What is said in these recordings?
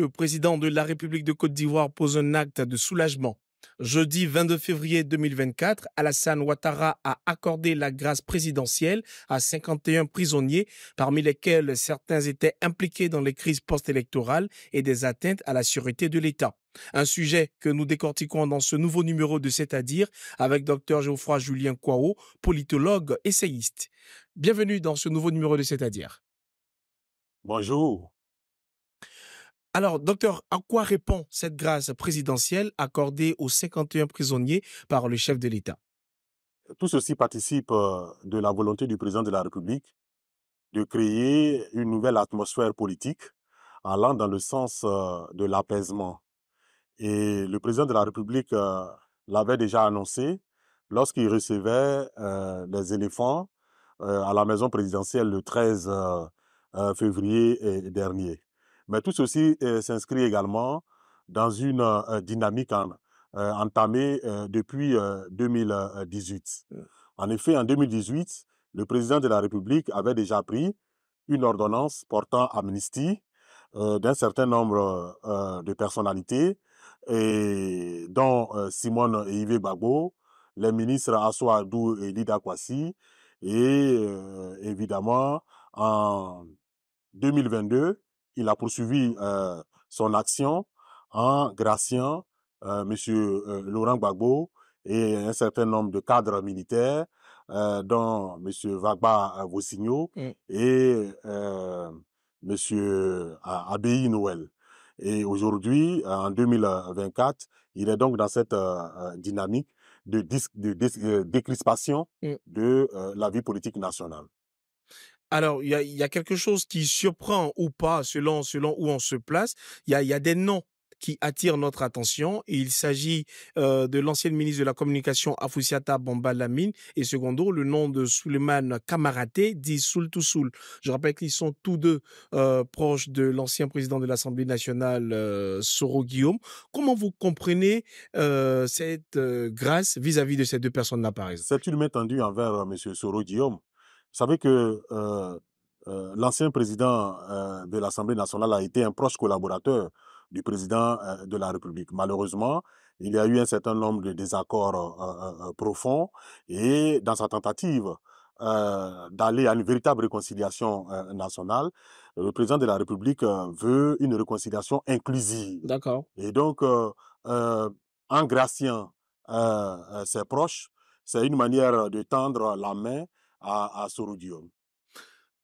le président de la République de Côte d'Ivoire pose un acte de soulagement. Jeudi 22 février 2024, Alassane Ouattara a accordé la grâce présidentielle à 51 prisonniers, parmi lesquels certains étaient impliqués dans les crises post-électorales et des atteintes à la sûreté de l'État. Un sujet que nous décortiquons dans ce nouveau numéro de C'est-à-dire avec Dr Geoffroy Julien Kouao, politologue essayiste. Bienvenue dans ce nouveau numéro de C'est-à-dire. Bonjour. Alors, docteur, à quoi répond cette grâce présidentielle accordée aux 51 prisonniers par le chef de l'État? Tout ceci participe euh, de la volonté du président de la République de créer une nouvelle atmosphère politique allant dans le sens euh, de l'apaisement. Et le président de la République euh, l'avait déjà annoncé lorsqu'il recevait les éléphants à la maison présidentielle le 13 février dernier. Mais tout ceci euh, s'inscrit également dans une euh, dynamique euh, entamée depuis 2018. Mmh. En effet, en 2018, le président de la République avait déjà pris une ordonnance portant amnistie d'un certain nombre de personnalités, et dont Simone Yves Gbagbo, les ministres Assoa Adou et Lida Kwasi, et évidemment en 2022, il a poursuivi euh, son action en graciant euh, M. Euh, Laurent Gbagbo et un certain nombre de cadres militaires, dont M. Vagba Vossigno mmh. et M. Abei Noël. Et aujourd'hui, en 2024, il est donc dans cette dynamique de, décrispation mmh. de la vie politique nationale. Alors, il y a, quelque chose qui surprend ou pas selon, selon où on se place. Il y a, des noms qui attirent notre attention. il s'agit euh, de l'ancienne ministre de la Communication Afousiata Bamba Lamine et secondo le nom de Suleiman Kamaraté dit Soul to Soul. Je rappelle qu'ils sont tous deux euh, proches de l'ancien président de l'Assemblée nationale euh, Soro Guillaume. Comment vous comprenez cette grâce vis-à-vis de ces deux personnes-là par exemple? C'est une main tendue envers M. Soro Guillaume vous savez que euh, euh, l'ancien président euh, de l'Assemblée nationale a été un proche collaborateur du président de la République. Malheureusement, il y a eu un certain nombre de désaccords profonds et dans sa tentative d'aller à une véritable réconciliation nationale, le président de la République veut une réconciliation inclusive. D'accord. Et donc, en graciant ses proches, c'est une manière de tendre la main à, à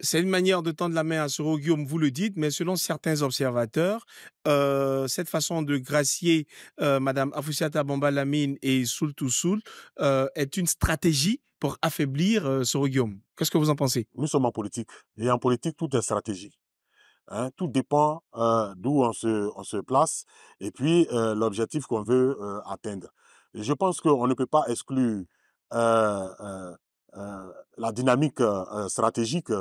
C'est une manière de tendre la main à Soro Guillaume, vous le dites, mais selon certains observateurs, euh, cette façon de gracier euh, Madame Afoussiata Bombalamine et Soul to Soul euh, est une stratégie pour affaiblir euh, Soro Guillaume. Qu'est-ce que vous en pensez? Nous sommes en politique. Et en politique, tout est stratégie. Hein, tout dépend euh, d'où on se, on se place et puis euh, l'objectif qu'on veut atteindre. Et je pense qu'on ne peut pas exclure euh, la dynamique euh, euh, stratégique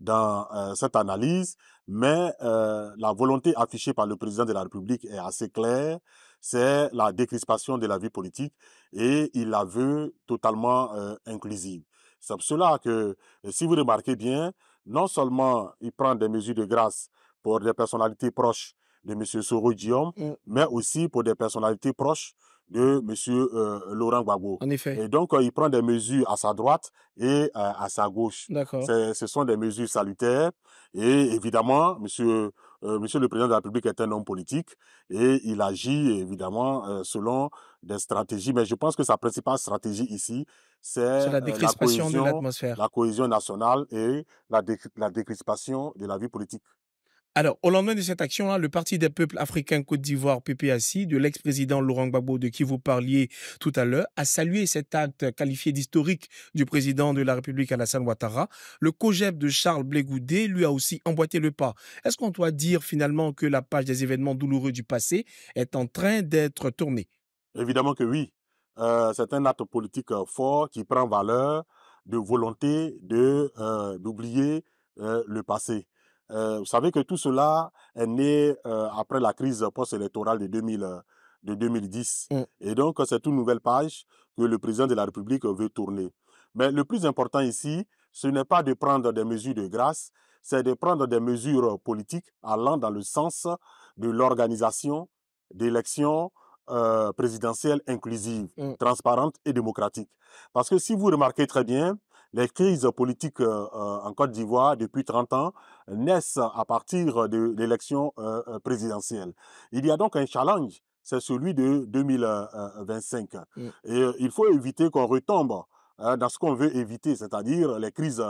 dans cette analyse, mais la volonté affichée par le président de la République est assez claire, c'est la décrispation de la vie politique et il la veut totalement inclusive. C'est pour cela que, si vous remarquez bien, non seulement il prend des mesures de grâce pour des personnalités proches de M. Soro Guillaume, mmh. mais aussi pour des personnalités proches de M. Euh, Laurent Gbagbo. En effet. Et donc, euh, il prend des mesures à sa droite et euh, à sa gauche. D'accord. Ce sont des mesures salutaires. Et évidemment, monsieur, monsieur le Président de la République est un homme politique et il agit évidemment selon des stratégies. Mais je pense que sa principale stratégie ici, c'est la décrispation de l'atmosphère. La cohésion nationale et la, la décrispation de la vie politique. Alors, au lendemain de cette action-là, le Parti des peuples africains Côte d'Ivoire, PPAC, de l'ex-président Laurent Gbagbo, de qui vous parliez tout à l'heure, a salué cet acte qualifié d'historique du président de la République Alassane Ouattara. Le COGEP de Charles Blégoudé lui a aussi emboîté le pas. Est-ce qu'on doit dire finalement que la page des événements douloureux du passé est en train d'être tournée? Évidemment que oui. Euh, c'est un acte politique euh, fort qui prend valeur de volonté euh, d'oublier le passé. Euh, vous savez que tout cela est né euh, après la crise post-électorale de, 2000, euh, de 2010. Mmh. Et donc, c'est une nouvelle page que le président de la République veut tourner. Mais le plus important ici, ce n'est pas de prendre des mesures de grâce, c'est de prendre des mesures politiques allant dans le sens de l'organisation d'élections euh, présidentielles inclusives, Mmh. transparentes et démocratiques. Parce que si vous remarquez très bien, les crises politiques euh, euh, en Côte d'Ivoire depuis 30 ans naissent à partir de l'élection euh, présidentielle. Il y a donc un challenge, c'est celui de 2025. Mm. Et il faut éviter qu'on retombe dans ce qu'on veut éviter, c'est-à-dire les crises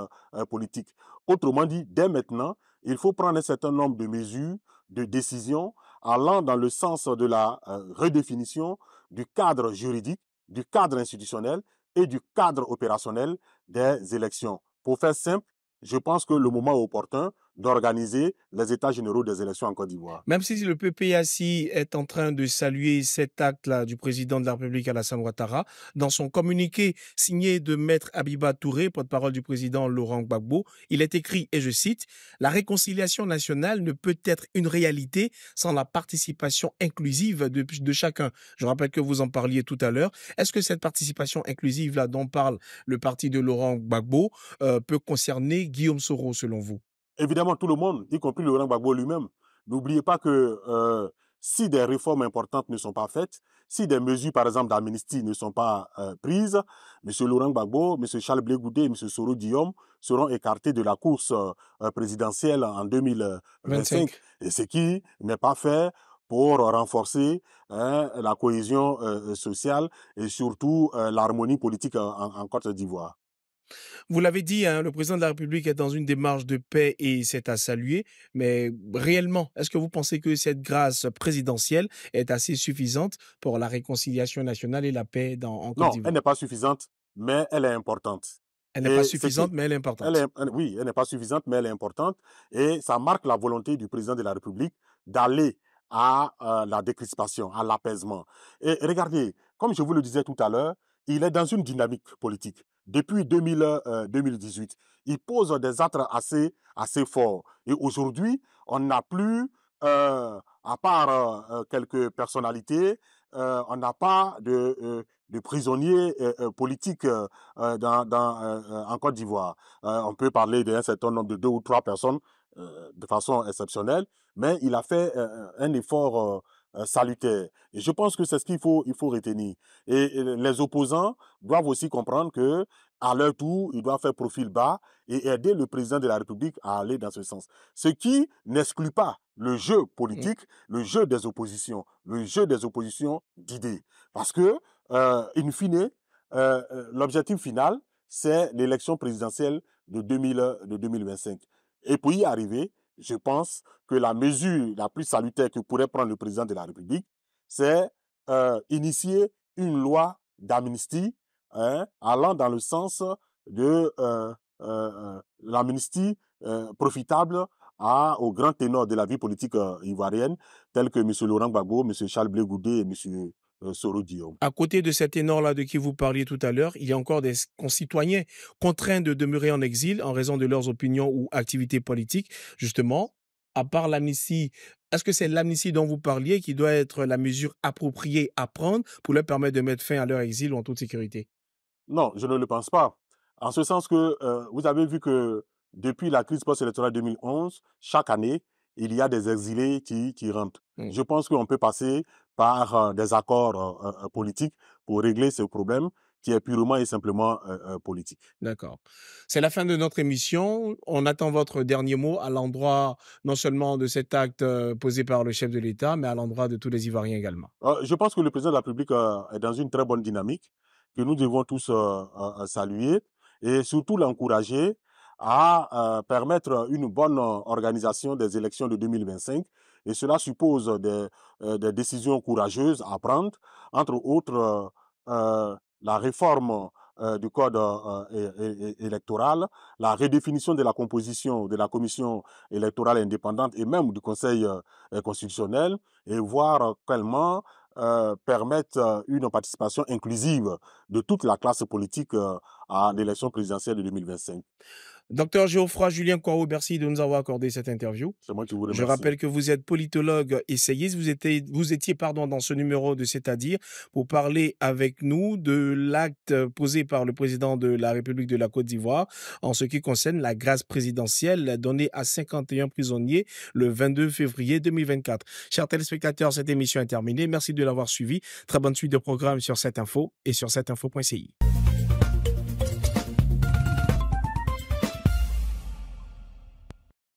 politiques. Autrement dit, dès maintenant, il faut prendre un certain nombre de mesures, de décisions allant dans le sens de la redéfinition du cadre juridique, du cadre institutionnel et du cadre opérationnel des élections. Pour faire simple, je pense que le moment opportun d'organiser les états généraux des élections en Côte d'Ivoire. Même si le PPACI est en train de saluer cet acte-là du président de la République Alassane Ouattara, dans son communiqué signé de Maître Abiba Touré, porte-parole du président Laurent Gbagbo, il est écrit, et je cite, La réconciliation nationale ne peut être une réalité sans la participation inclusive de, chacun. Je rappelle que vous en parliez tout à l'heure. Est-ce que cette participation inclusive-là dont parle le parti de Laurent Gbagbo euh, peut concerner Guillaume Soro, selon vous? Évidemment, tout le monde, y compris Laurent Gbagbo lui-même. N'oubliez pas que euh, si des réformes importantes ne sont pas faites, si des mesures, par exemple, d'amnistie ne sont pas euh, prises, M. Laurent Gbagbo, M. Charles Blé Goudé et M. Soro Guillaume seront écartés de la course euh, présidentielle en 2025. 25. Et ce qui n'est pas fait pour renforcer hein, la cohésion sociale et surtout l'harmonie politique en, en Côte d'Ivoire. Vous l'avez dit, hein, le président de la République est dans une démarche de paix et c'est à saluer. Mais réellement, est-ce que vous pensez que cette grâce présidentielle est assez suffisante pour la réconciliation nationale et la paix dans, en Côte Non, elle n'est pas suffisante, mais elle est importante. Elle n'est pas suffisante, mais elle est importante. Elle est- elle- oui, elle n'est pas suffisante, mais elle est importante. Et ça marque la volonté du président de la République d'aller à euh, la décrispation, à l'apaisement. Et regardez, comme je vous le disais tout à l'heure, il est dans une dynamique politique. Depuis 2000, euh, 2018, il pose des actes assez, forts. Et aujourd'hui, on n'a plus, euh, à part euh, quelques personnalités, euh, on n'a pas de, prisonniers politiques dans, dans, en Côte d'Ivoire. On peut parler d'un certain nombre de deux ou trois personnes de façon exceptionnelle, mais il a fait un effort salutaire. Et je pense que c'est ce qu'il faut, il faut retenir. Et, les opposants doivent aussi comprendre que à leur tour, ils doivent faire profil bas et aider le président de la République à aller dans ce sens. Ce qui n'exclut pas le jeu politique, le jeu des oppositions, le jeu des oppositions d'idées. Parce que, euh, in fine, euh, euh, l'objectif final, c'est l'élection présidentielle de, 2000, de 2025. Et pour y arriver, je pense que la mesure la plus salutaire que pourrait prendre le président de la République, c'est euh, initier une loi d'amnistie hein, allant dans le sens de euh, euh, l'amnistie profitable à, aux grands ténors de la vie politique ivoirienne, tels que M. Laurent Gbagbo, M. Charles Blé Goudé et M. À côté de cet ténor-là de qui vous parliez tout à l'heure, il y a encore des concitoyens contraints de demeurer en exil en raison de leurs opinions ou activités politiques. Justement, à part l'amnistie, est-ce que c'est l'amnistie dont vous parliez qui doit être la mesure appropriée à prendre pour leur permettre de mettre fin à leur exil ou en toute sécurité? Non, je ne le pense pas. En ce sens que euh, vous avez vu que depuis la crise post-électorale 2011, chaque année, il y a des exilés qui, qui rentrent. Mm. Je pense qu'on peut passer par euh, des accords euh, politiques pour régler ce problème qui est purement et simplement euh, politique. D'accord. C'est la fin de notre émission. On attend votre dernier mot à l'endroit non seulement de cet acte euh, posé par le chef de l'État, mais à l'endroit de tous les Ivoiriens également. Euh, je pense que le président de la République euh, est dans une très bonne dynamique que nous devons tous euh, saluer et surtout l'encourager à euh, permettre une bonne organisation des élections de 2025. Et cela suppose des, euh, des décisions courageuses à prendre, entre autres euh, la réforme euh, du code électoral, la redéfinition de la composition de la commission électorale indépendante et même du Conseil constitutionnel, et voir comment euh, permettre une participation inclusive de toute la classe politique euh, à l'élection présidentielle de 2025. Docteur Geoffroy Julien Kouarou, merci de nous avoir accordé cette interview. C'est moi qui vous remercie. Je rappelle que vous êtes politologue essayiste. Vous étiez, vous étiez pardon, dans ce numéro de C'est-à-dire pour parler avec nous de l'acte posé par le président de la République de la Côte d'Ivoire en ce qui concerne la grâce présidentielle donnée à 51 prisonniers le 22 février 2024. Chers téléspectateurs, cette émission est terminée. Merci de l'avoir suivi. Très bonne suite de programme sur cette info et sur cette info.ci.